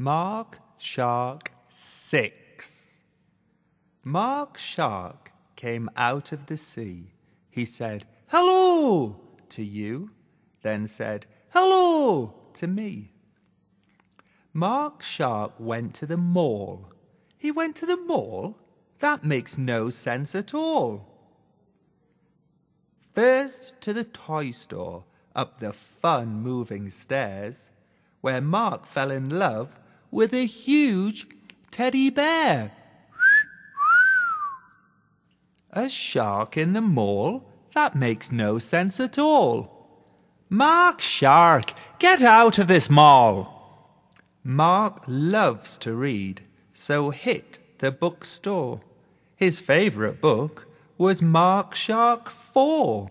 Mark Shark 6 Mark Shark came out of the sea. He said, Hello to you, then said, Hello to me. Mark Shark went to the mall. He went to the mall? That makes no sense at all. First to the toy store, up the fun moving stairs, where Mark fell in love with a huge teddy bear. A shark in the mall? That makes no sense at all. Mark Shark, get out of this mall! Mark loves to read, so hit the bookstore. His favourite book was Mark Shark 4.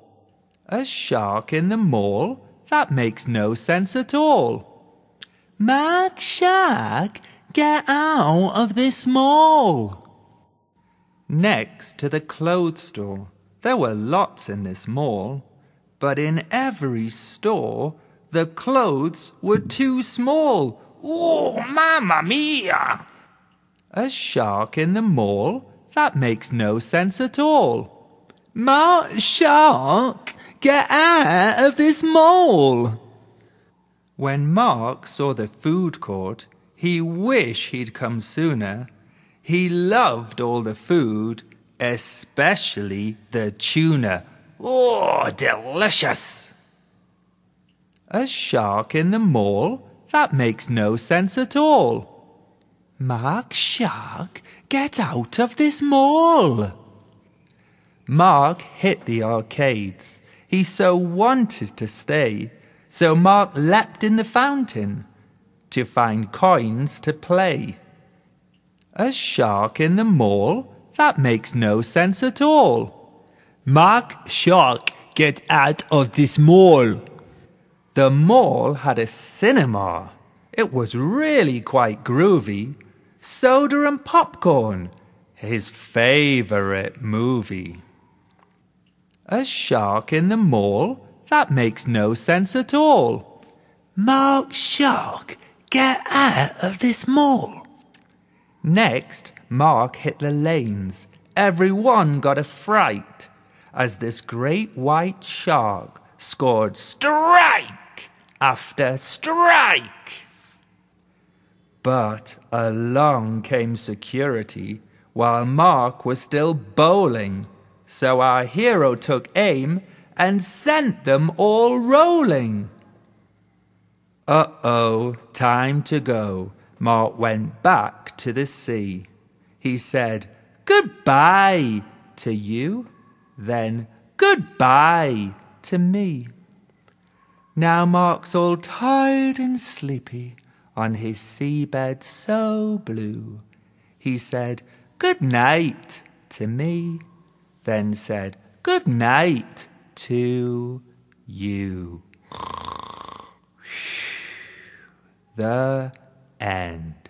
A shark in the mall? That makes no sense at all. Mark Shark, get out of this mall. Next to the clothes store, there were lots in this mall, but in every store, the clothes were too small. Oh, mamma mia! A shark in the mall? That makes no sense at all. Mark Shark, get out of this mall. When Mark saw the food court, he wished he'd come sooner. He loved all the food, especially the tuna. Oh, delicious! A shark in the mall? That makes no sense at all. Mark Shark, get out of this mall! Mark hit the arcades. He so wanted to stay so Mark leapt in the fountain to find coins to play. A shark in the mall? That makes no sense at all. Mark Shark, get out of this mall. The mall had a cinema. It was really quite groovy. Soda and popcorn, his favourite movie. A shark in the mall? That makes no sense at all. Mark Shark, get out of this mall. Next, Mark hit the lanes. Everyone got a fright as this great white shark scored strike after strike. But along came security while Mark was still bowling. So our hero took aim and sent them all rolling. Uh oh, time to go. Mark went back to the sea. He said, Goodbye to you, then goodbye to me. Now Mark's all tired and sleepy on his seabed so blue. He said, Good night to me, then said, Good night to you. The end.